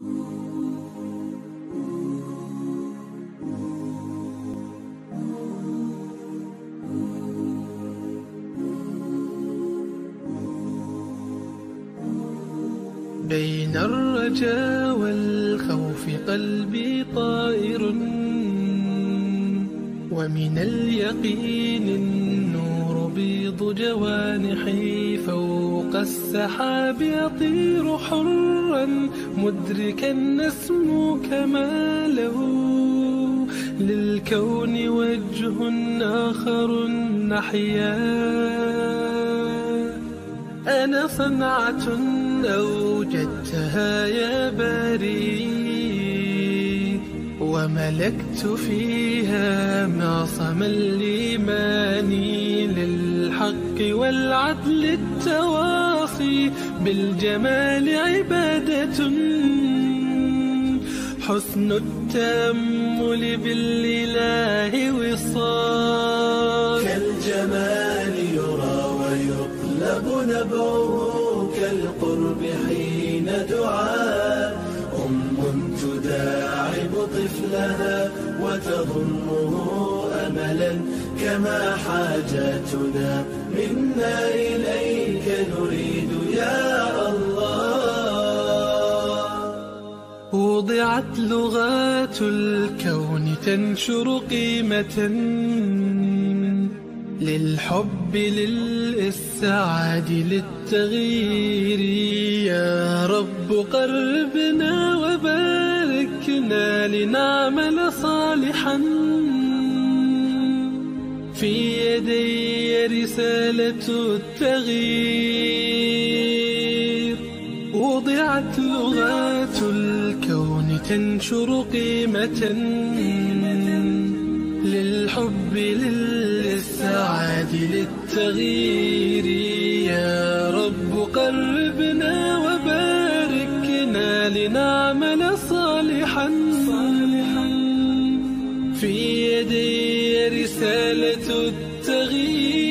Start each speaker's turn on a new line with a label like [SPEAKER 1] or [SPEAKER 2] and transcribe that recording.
[SPEAKER 1] بين الرجا والخوف قلبي طائر. ومن اليقين النور بيض جوانحي فوق السحاب يطير حرا مدركا نسمو كماله للكون وجه آخر نحيا. أنا صنعة أوجدتها يا باري وملكت فيها معصم الإيمان للحق والعدل التواصي بالجمال عبادة. حسن التأمل بالإله وصال.
[SPEAKER 2] كالجمال يرى ويقلب نبعه كالقرب حين دعاء أم تداعب طفلها أملا كما حاجاتنا منا إليك نريد يا الله.
[SPEAKER 1] وضعت لغات الكون تنشر قيمة. للحب للإسعاد للتغيير. يا رب قربنا وباركنا لنعمل صالحا. في يدي رسالة التغيير. وضعت لغات الكون تنشر قيمة. للحب للسعاد للتغيير يا التغيير